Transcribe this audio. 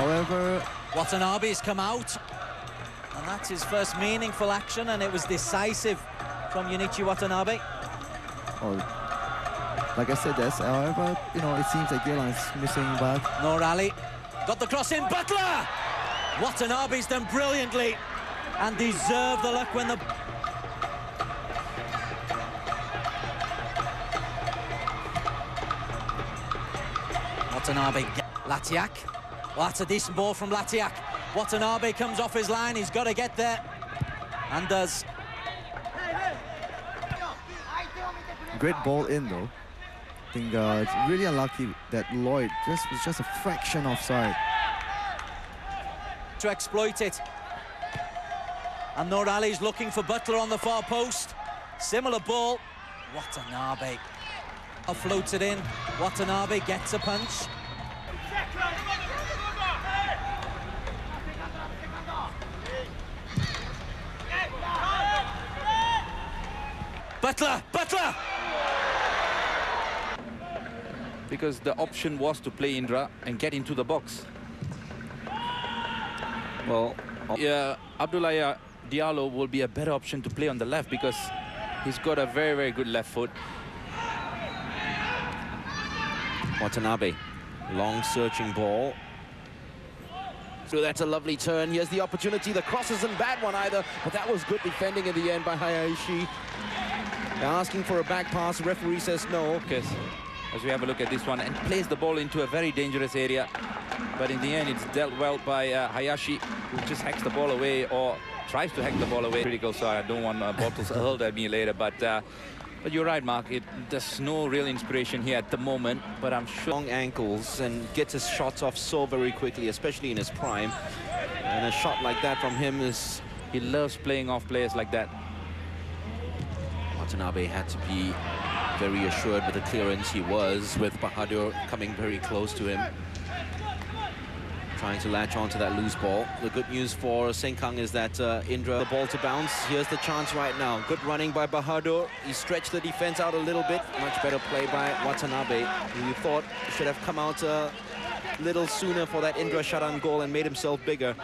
However, Watanabe's come out, and that's his first meaningful action, and it was decisive from Junichi Watanabe. oh, like I said, that's however, you know, it seems like Geylang is missing back. No rally. got the cross in. Butler! Watanabe's done brilliantly and deserved the luck when the... Watanabe, Latiak. Well, that's a decent ball from Latiak. Watanabe comes off his line, he's got to get there. And does. Great ball in though. I think uh, it's really unlucky that Lloyd just was just a fraction offside. to exploit it. And Noor Ali's looking for Butler on the far post. Similar ball. Watanabe. Floats it in. Watanabe gets a punch. Butler! Butler! because the option was to play Indra and get into the box. Well, yeah, Abdullah Diallo will be a better option to play on the left because he's got a very, very good left foot. Watanabe, long searching ball. So that's a lovely turn. Here's the opportunity. The cross isn't bad one either, but that was good defending in the end by Hayashi. They're asking for a back pass. The referee says no. Because as we have a look at this one and plays the ball into a very dangerous area. But in the end, it's dealt well by uh, Hayashi, who just hacks the ball away or tries to hack the ball away. Critical, so I don't want uh, bottles hurled at me later. But uh, but you're right, Mark. It, there's no real inspiration here at the moment, but I'm sure. Long ankles and gets his shots off so very quickly, especially in his prime. And a shot like that from him is... He loves playing off players like that. Watanabe had to be very assured with the clearance he was, with Bahadur coming very close to him. Trying to latch onto that loose ball. The good news for Sengkang is that uh, Indra, the ball to bounce. Here's the chance right now. Good running by Bahadur. He stretched the defense out a little bit. Much better play by Watanabe, who you thought should have come out a little sooner for that Indra Sahdan goal and made himself bigger.